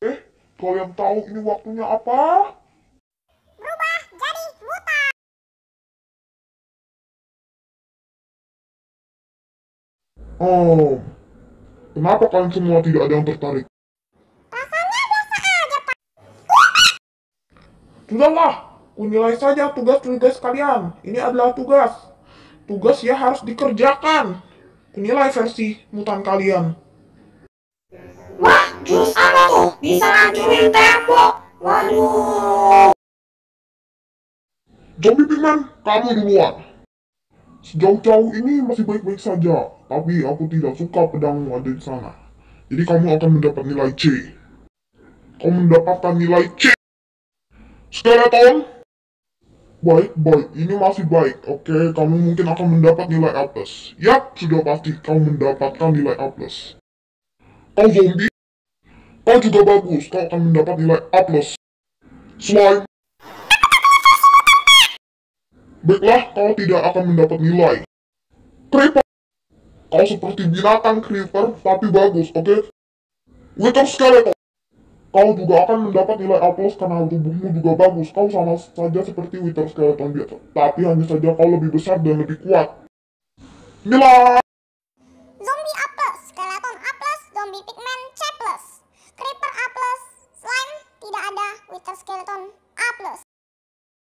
Eh, kalian tahu ini waktunya apa? Berubah jadi muta. Oh, kenapa kalian semua tidak ada yang tertarik? Rasanya biasa aja, Pak. Sudahlah, kunilai saja tugas-tugas kalian. Ini adalah tugas. Tugas ya harus dikerjakan. Kunilai versi mutan kalian. Wah, tuh? Bisa ngancurin tembok. Waduh. Zombie Pigman, kamu duluan. Sejauh-jauh ini masih baik-baik saja, tapi aku tidak suka pedangmu ada di sana. Jadi kamu akan mendapat nilai C. Kamu mendapatkan nilai C. Skeleton, baik-baik, ini masih baik. Oke, kamu mungkin akan mendapat nilai A+. Yap, sudah pasti kamu mendapatkan nilai A+. Kau zombie, kau juga bagus, kau akan mendapat nilai A+. Slime, Baiklah, kau tidak akan mendapat nilai. Creeper, kau seperti binatang creeper, tapi bagus, oke? Wither Skeleton, kau juga akan mendapat nilai A+, karena tubuhmu juga bagus. Kau sama saja seperti Wither Skeleton biasa, tapi hanya saja kau lebih besar dan lebih kuat. Nilai Zombie A+, skeleton A+, zombie pigman C+, creeper A+, slime